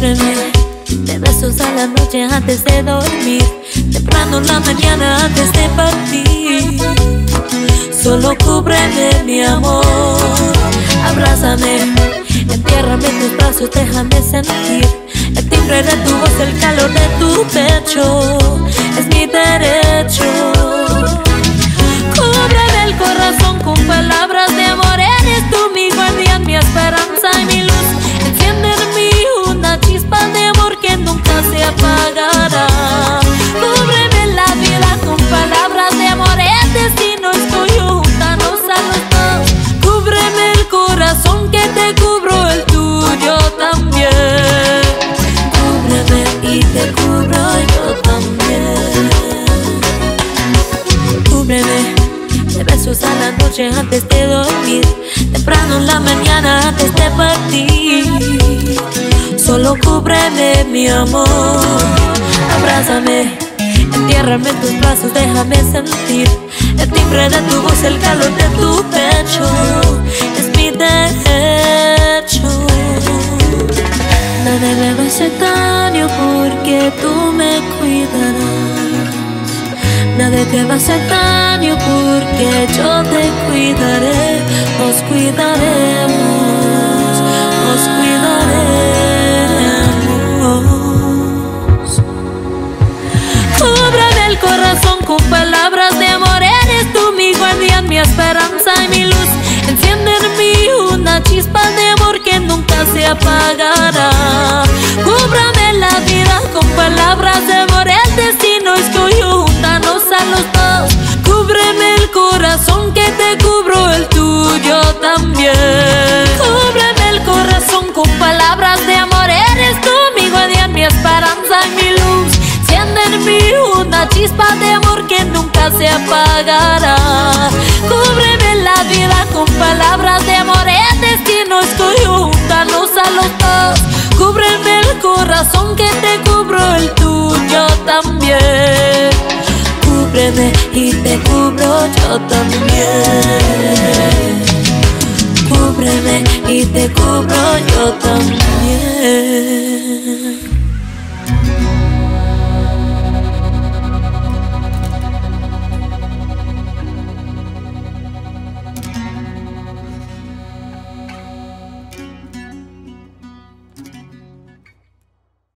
De besos a la noche antes de dormir. Temprano en la mañana antes de partir. Solo cúbreme mi amor. Abrázame, entiérrame en tus brazos, déjame sentir. El timbre de tu voz, el calor de tu pecho. Es mi derecho. Antes de dormir, temprano en la mañana antes de partir. Solo cúbreme mi amor, abrázame, entiérrame en tus brazos, déjame sentir el timbre de tu voz, el calor de tu pecho, es mi derecho. Nada debe ser daño porque tú me cuidarás. Nada te va a hacer daño porque yo cuidaré, nos cuidaremos, nos cuidaremos. Cúbrame el corazón con palabras de amor, eres tú mi guardián, mi esperanza y mi luz. Enciende en mí una chispa de amor que nunca se apagará. Cúbrame la vida con palabras de chispa de amor que nunca se apagará. Cúbreme la vida con palabras de amor, el destino es tuyo, juntanos a los dos. Cúbreme el corazón que te cubro, el tuyo también. Cúbreme y te cubro yo también. Cúbreme y te cubro yo también.